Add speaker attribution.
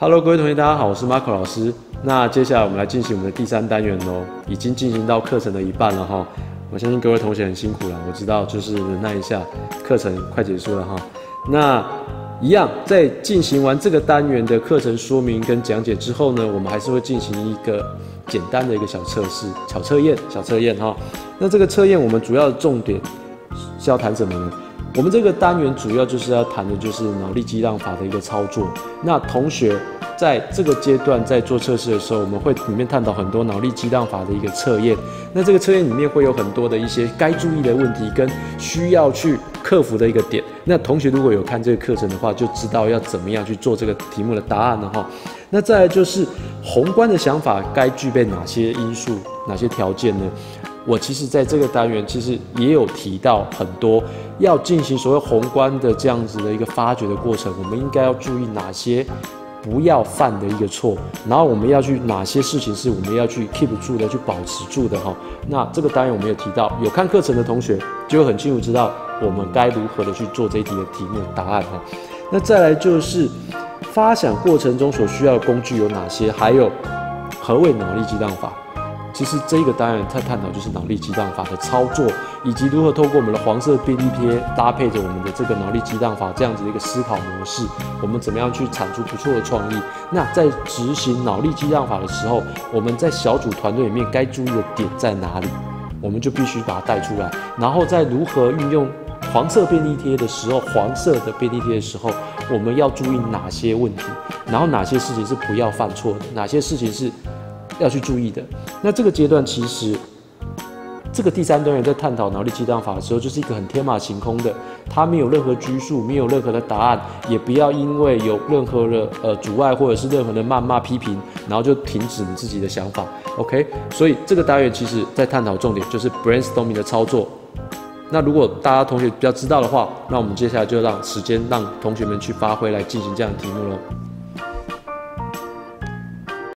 Speaker 1: Hello，各位同学，大家好，我是 Marco 老师。那接下来我们来进行我们的第三单元喽，已经进行到课程的一半了哈。我相信各位同学很辛苦了，我知道，就是忍耐一下，课程快结束了哈。那一样，在进行完这个单元的课程说明跟讲解之后呢，我们还是会进行一个简单的一个小测试、小测验、小测验哈。那这个测验我们主要的重点是要谈什么呢？我们这个单元主要就是要谈的就是脑力激荡法的一个操作。那同学在这个阶段在做测试的时候，我们会里面探讨很多脑力激荡法的一个测验。那这个测验里面会有很多的一些该注意的问题跟需要去克服的一个点。那同学如果有看这个课程的话，就知道要怎么样去做这个题目的答案了哈。那再来就是宏观的想法该具备哪些因素、哪些条件呢？我其实在这个单元其实也有提到很多要进行所谓宏观的这样子的一个发掘的过程，我们应该要注意哪些不要犯的一个错，然后我们要去哪些事情是我们要去 keep 住的，去保持住的哈。那这个单元我们有提到，有看课程的同学就会很清楚知道我们该如何的去做这一题的题目答案哈。那再来就是发想过程中所需要的工具有哪些，还有何谓脑力激荡法？其实这个单元在探讨就是脑力激荡法的操作，以及如何透过我们的黄色便利贴搭配着我们的这个脑力激荡法这样子的一个思考模式，我们怎么样去产出不错的创意？那在执行脑力激荡法的时候，我们在小组团队里面该注意的点在哪里？我们就必须把它带出来。然后在如何运用黄色便利贴的时候，黄色的便利贴的时候，我们要注意哪些问题？然后哪些事情是不要犯错的？哪些事情是？要去注意的。那这个阶段其实，这个第三单元在探讨脑力激荡法的时候，就是一个很天马行空的，它没有任何拘束，没有任何的答案，也不要因为有任何的呃阻碍或者是任何的谩骂批评，然后就停止你自己的想法。OK，所以这个单元其实在探讨重点就是 brainstorming 的操作。那如果大家同学比较知道的话，那我们接下来就让时间让同学们去发挥来进行这样的题目喽。